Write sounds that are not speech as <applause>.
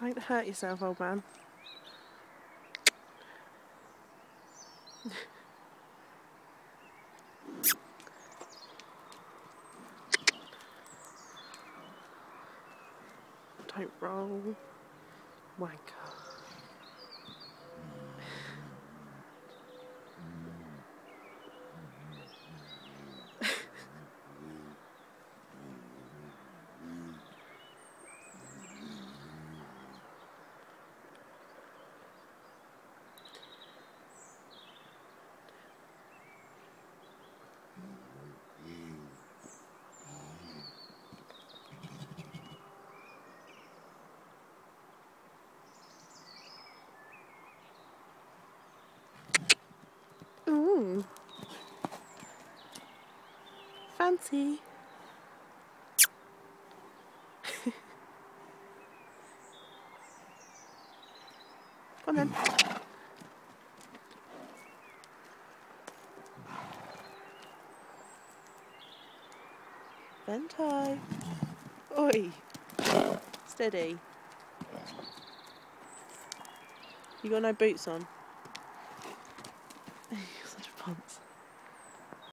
Don't hurt yourself, old man. Don't roll. Wanker. Ooh. Fancy. <laughs> Come on then. Vento. Oi. Steady. You got no boots on? response.